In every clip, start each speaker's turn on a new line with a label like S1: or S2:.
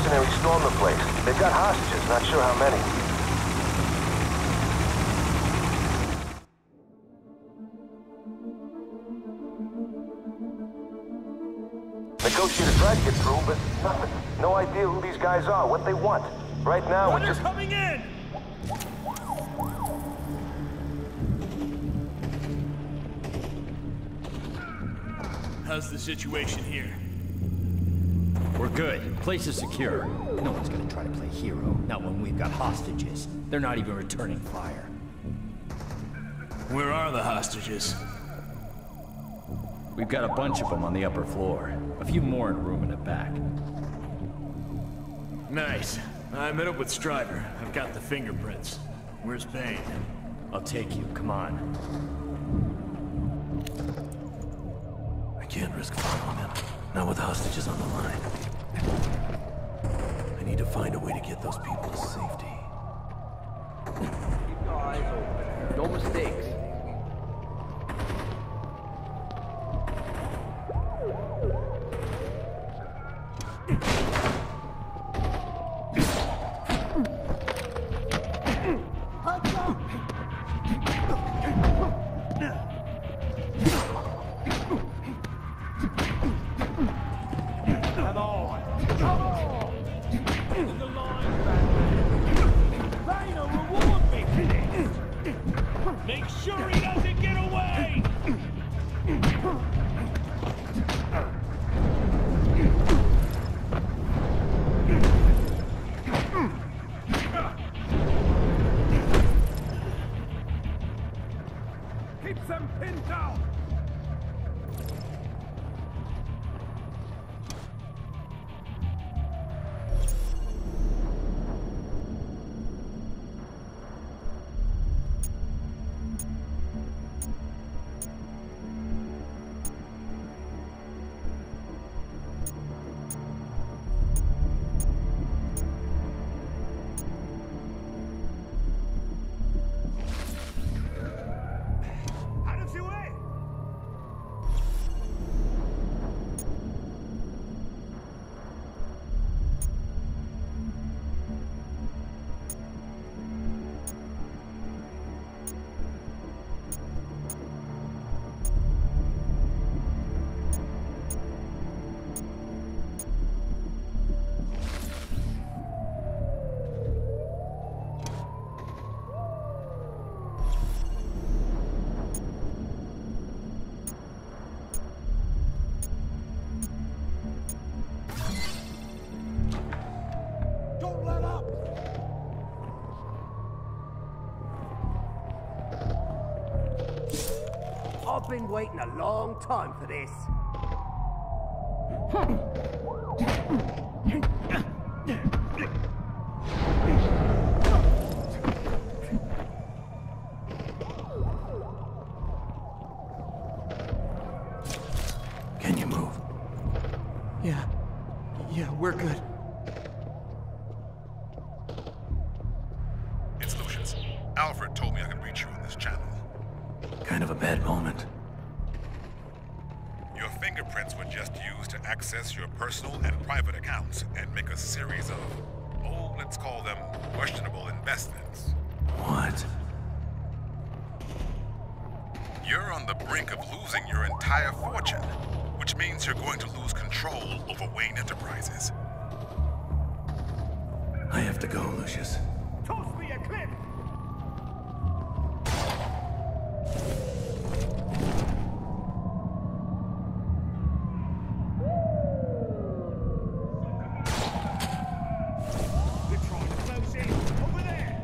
S1: mercenary stormed the place. They've got hostages, not sure how many. Negotiator tried to get through, but nothing. No idea who these guys are, what they want. Right now, we're
S2: They're
S1: just...
S2: coming in! How's the situation here?
S3: Good. Place is secure. No one's gonna try to play hero. Not when we've got hostages. They're not even returning fire.
S2: Where are the hostages?
S3: We've got a bunch of them on the upper floor. A few more in a room in the back.
S2: Nice. I met up with Stryver. I've got the fingerprints. Where's Bane?
S3: I'll take you. Come on.
S4: I can't risk following him. Not with hostages on the line. Need to find a way to get those people to safety.
S5: Keep your eyes open. No mistakes.
S2: Make sure he doesn't
S5: been waiting a long time for this.
S4: Can you move?
S6: Yeah. Yeah, we're good.
S7: It's Lucius. Alfred told me I could reach you on this channel.
S4: Kind of a bad moment.
S7: Your fingerprints were just used to access your personal and private accounts and make a series of, oh, let's call them questionable investments.
S4: What?
S7: You're on the brink of losing your entire fortune, which means you're going to lose control over Wayne Enterprises.
S4: I have to go, Lucius.
S2: Toss me a clip! They're trying to close in! Over there!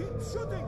S2: Keep shooting!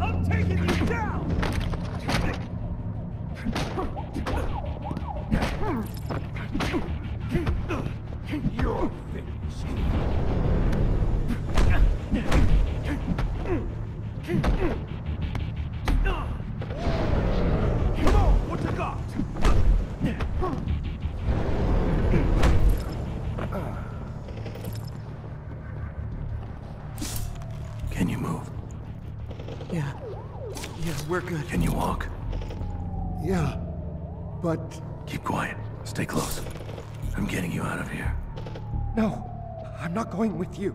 S2: I'm taking you down!
S8: We're good.
S4: Can you walk?
S8: Yeah. But
S4: Keep quiet. Stay close. I'm getting you out of here.
S8: no, I'm not going with you.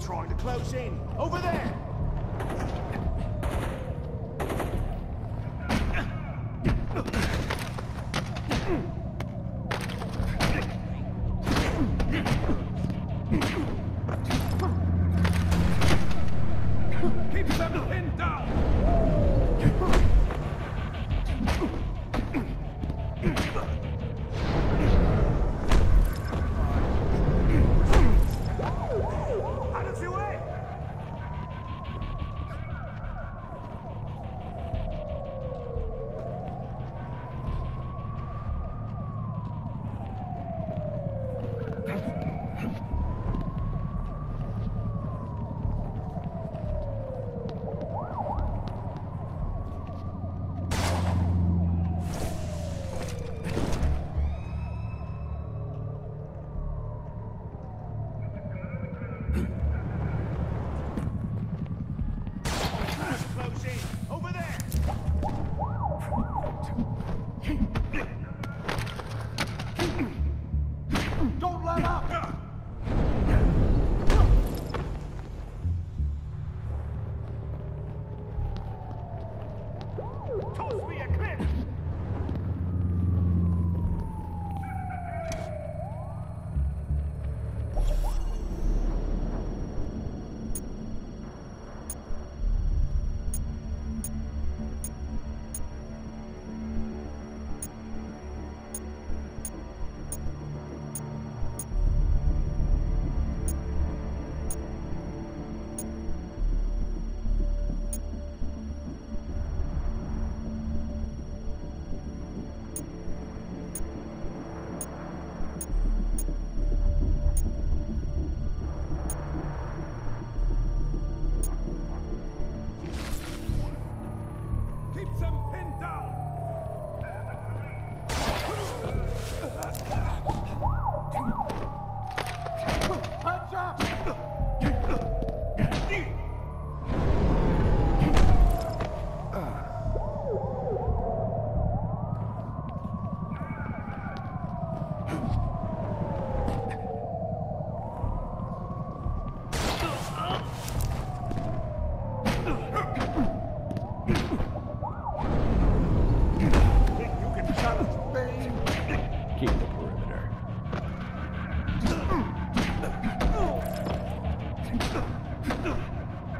S9: Trying to close in. Over there.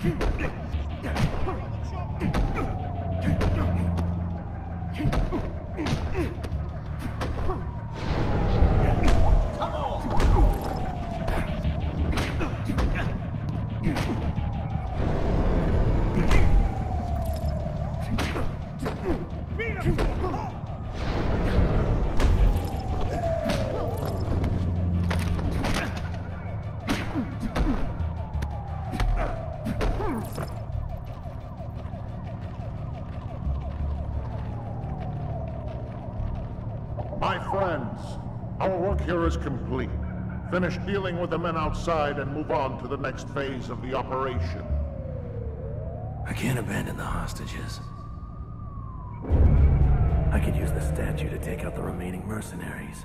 S10: Hmm. Here is complete. Finish dealing with the men outside and move on to the next phase of the operation.
S4: I can't abandon the hostages. I could use the statue to take out the remaining mercenaries.